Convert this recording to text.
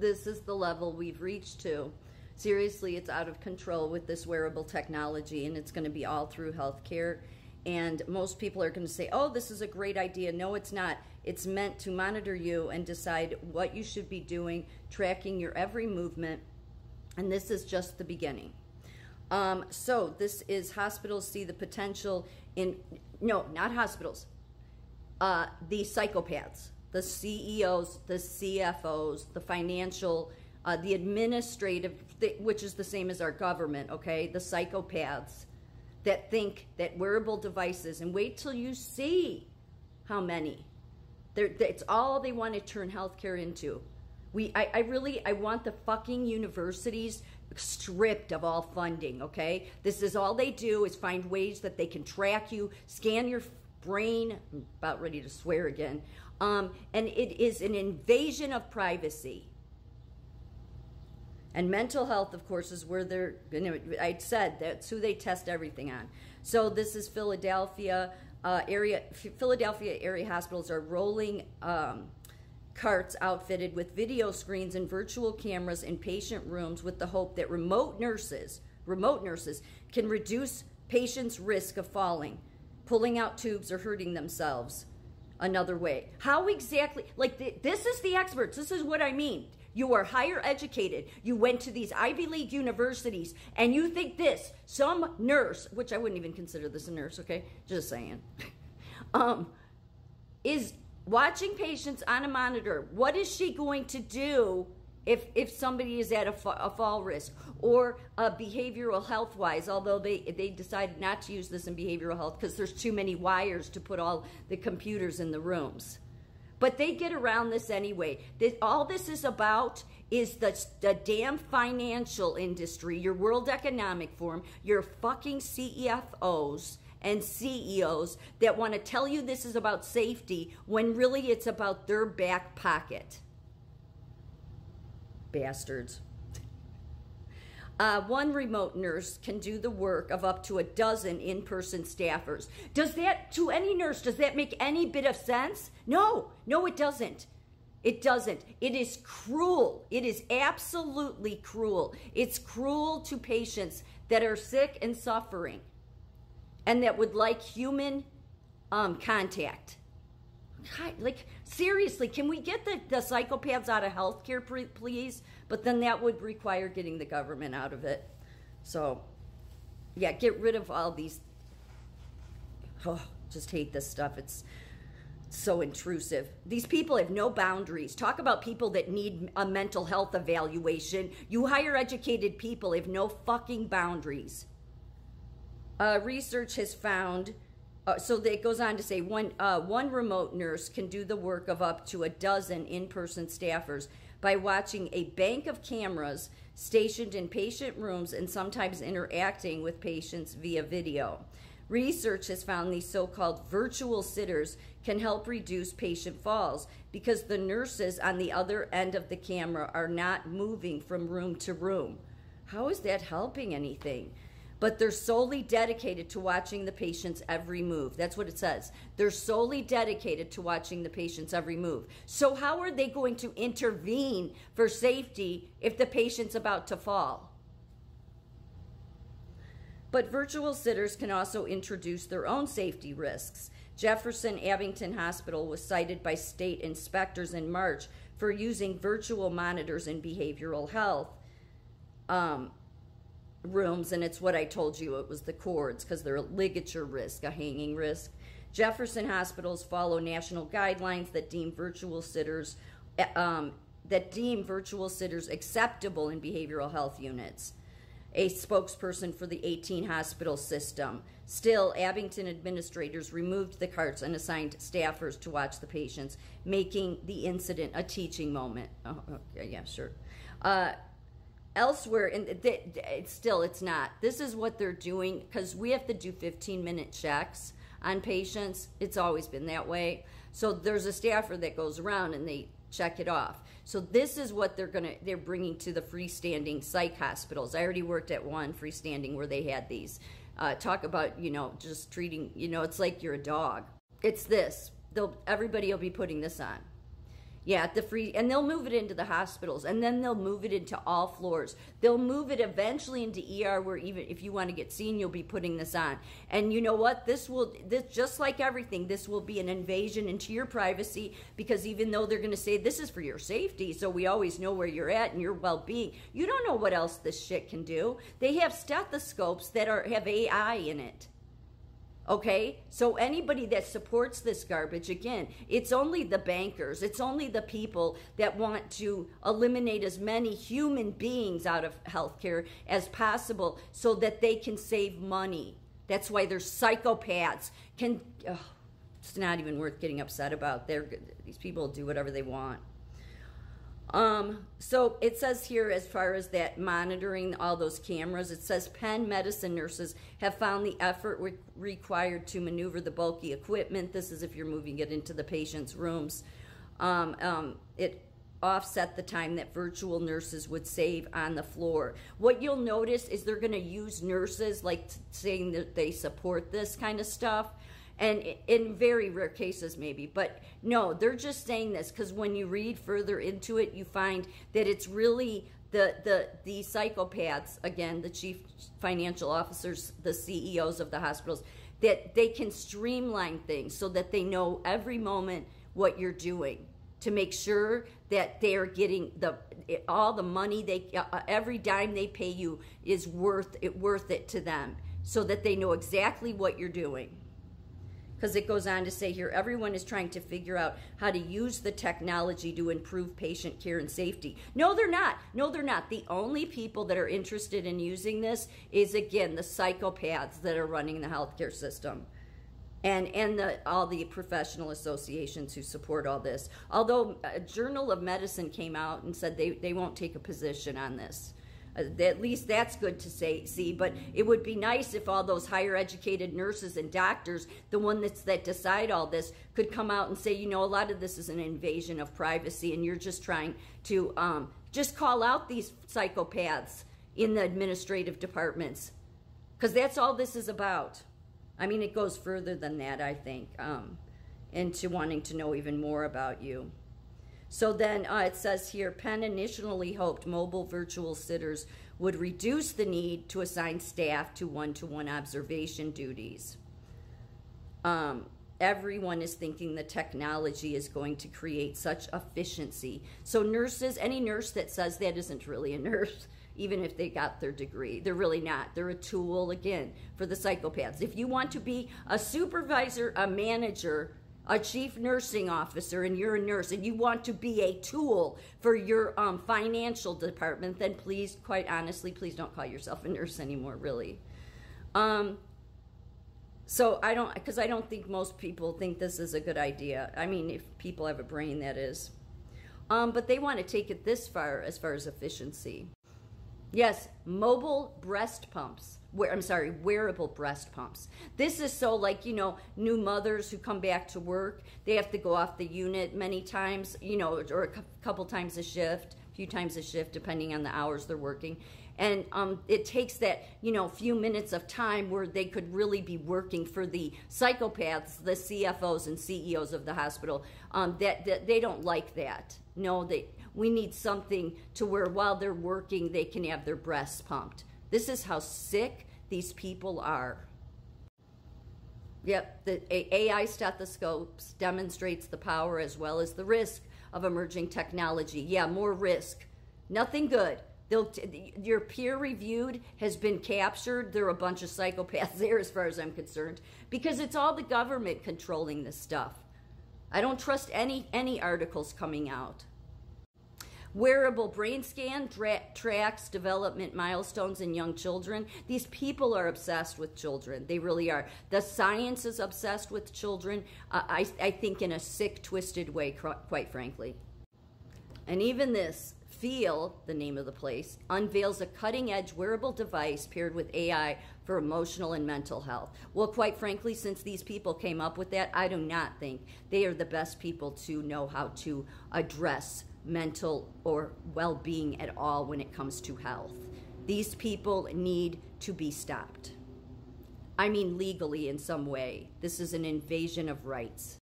this is the level we've reached to. Seriously, it's out of control with this wearable technology, and it's going to be all through healthcare. And most people are going to say, oh, this is a great idea. No, it's not. It's meant to monitor you and decide what you should be doing, tracking your every movement. And this is just the beginning. Um, so, this is hospitals see the potential in, no, not hospitals, uh, the psychopaths, the CEOs, the CFOs, the financial, uh, the administrative, which is the same as our government, okay? The psychopaths that think that wearable devices, and wait till you see how many. They're, it's all they want to turn healthcare into. We, I, I really, I want the fucking universities stripped of all funding, okay? This is all they do is find ways that they can track you, scan your brain, I'm about ready to swear again, um, and it is an invasion of privacy. And mental health, of course, is where they're, I said that's who they test everything on. So this is Philadelphia uh, area, Philadelphia area hospitals are rolling um, carts outfitted with video screens and virtual cameras in patient rooms with the hope that remote nurses, remote nurses can reduce patients' risk of falling, pulling out tubes or hurting themselves another way. How exactly, like this is the experts, this is what I mean. You are higher educated. You went to these Ivy League universities, and you think this, some nurse, which I wouldn't even consider this a nurse, okay? Just saying, um, is watching patients on a monitor. What is she going to do if if somebody is at a, fa a fall risk or uh, behavioral health wise although they they decided not to use this in behavioral health because there's too many wires to put all the computers in the rooms but they get around this anyway. This, all this is about is the, the damn financial industry, your World Economic Forum, your fucking CEFOs and CEOs that want to tell you this is about safety when really it's about their back pocket. Bastards. Uh, one remote nurse can do the work of up to a dozen in-person staffers. Does that, to any nurse, does that make any bit of sense? No, no, it doesn't. It doesn't. It is cruel. It is absolutely cruel. It's cruel to patients that are sick and suffering and that would like human um, contact. God, like seriously, can we get the, the psychopaths out of healthcare, please? But then that would require getting the government out of it. So, yeah, get rid of all these. Oh, just hate this stuff. It's so intrusive. These people have no boundaries. Talk about people that need a mental health evaluation. You higher educated people have no fucking boundaries. Uh, research has found uh, so it goes on to say one uh, one remote nurse can do the work of up to a dozen in-person staffers by watching a bank of cameras stationed in patient rooms and sometimes interacting with patients via video. Research has found these so-called virtual sitters can help reduce patient falls because the nurses on the other end of the camera are not moving from room to room. How is that helping anything? But they're solely dedicated to watching the patient's every move. That's what it says. They're solely dedicated to watching the patient's every move. So, how are they going to intervene for safety if the patient's about to fall? But virtual sitters can also introduce their own safety risks. Jefferson Abington Hospital was cited by state inspectors in March for using virtual monitors in behavioral health. Um, rooms, and it's what I told you, it was the cords because they're a ligature risk, a hanging risk. Jefferson hospitals follow national guidelines that deem virtual sitters eh, um, that deem virtual sitters acceptable in behavioral health units. A spokesperson for the 18 hospital system. Still, Abington administrators removed the carts and assigned staffers to watch the patients, making the incident a teaching moment. Oh, okay, yeah, sure. Uh, elsewhere and still it's not. This is what they're doing because we have to do 15 minute checks on patients. It's always been that way. So there's a staffer that goes around and they check it off. So this is what they're gonna they're bringing to the freestanding psych hospitals. I already worked at one freestanding where they had these uh, talk about you know just treating you know it's like you're a dog. It's this. They'll everybody will be putting this on Yeah, the free, and they'll move it into the hospitals, and then they'll move it into all floors. They'll move it eventually into ER, where even if you want to get seen, you'll be putting this on. And you know what? This will, this just like everything, this will be an invasion into your privacy because even though they're going to say this is for your safety, so we always know where you're at and your well-being, you don't know what else this shit can do. They have stethoscopes that are have AI in it. Okay, so anybody that supports this garbage, again, it's only the bankers, it's only the people that want to eliminate as many human beings out of healthcare as possible so that they can save money. That's why they're psychopaths. Can oh, it's not even worth getting upset about. They're, these people do whatever they want. Um, so it says here, as far as that monitoring all those cameras, it says Penn medicine nurses have found the effort re required to maneuver the bulky equipment. This is if you're moving it into the patient's rooms. Um, um, it offset the time that virtual nurses would save on the floor. What you'll notice is they're going to use nurses, like saying that they support this kind of stuff and in very rare cases maybe. But no they're just saying this because when you read further into it you find that it's really the the the psychopaths again the chief financial officers the ceos of the hospitals that they can streamline things so that they know every moment what you're doing to make sure that they're getting the all the money they uh, every dime they pay you is worth it worth it to them so that they know exactly what you're doing because it goes on to say here everyone is trying to figure out how to use the technology to improve patient care and safety. No, they're not. No, they're not. The only people that are interested in using this is, again, the psychopaths that are running the healthcare system. And, and the, all the professional associations who support all this. Although a Journal of Medicine came out and said they, they won't take a position on this. Uh, at least that's good to say, see. But it would be nice if all those higher educated nurses and doctors, the one that's that decide all this, could come out and say, you know, a lot of this is an invasion of privacy, and you're just trying to um, just call out these psychopaths in the administrative departments, because that's all this is about. I mean, it goes further than that, I think, um, into wanting to know even more about you. So then uh, it says here, Penn initially hoped mobile virtual sitters would reduce the need to assign staff to one-to-one -one observation duties. Um, everyone is thinking the technology is going to create such efficiency. So nurses, any nurse that says that isn't really a nurse, even if they got their degree. They're really not. They're a tool, again, for the psychopaths. If you want to be a supervisor, a manager, a chief nursing officer and you're a nurse and you want to be a tool for your um, financial department, then please, quite honestly, please don't call yourself a nurse anymore, really. Um, so I don't, because I don't think most people think this is a good idea. I mean, if people have a brain, that is. Um, but they want to take it this far as far as efficiency. Yes, mobile breast pumps where I'm sorry, wearable breast pumps. This is so like, you know, new mothers who come back to work, they have to go off the unit many times, you know, or a couple times a shift, a few times a shift, depending on the hours they're working. And um, it takes that, you know, few minutes of time where they could really be working for the psychopaths, the CFOs and CEOs of the hospital, um, that, that they don't like that. No, they, we need something to where while they're working, they can have their breasts pumped this is how sick these people are. Yep, the AI stethoscopes demonstrates the power as well as the risk of emerging technology. Yeah, more risk. Nothing good. They'll your peer reviewed has been captured. There are a bunch of psychopaths there as far as I'm concerned because it's all the government controlling this stuff. I don't trust any any articles coming out. Wearable brain scan tra tracks development milestones in young children. These people are obsessed with children. They really are. The science is obsessed with children, uh, I, I think in a sick, twisted way, quite frankly. And even this, Feel, the name of the place, unveils a cutting edge wearable device paired with AI for emotional and mental health. Well, quite frankly, since these people came up with that, I do not think they are the best people to know how to address mental or well being at all when it comes to health. These people need to be stopped. I mean, legally in some way. This is an invasion of rights.